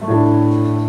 Música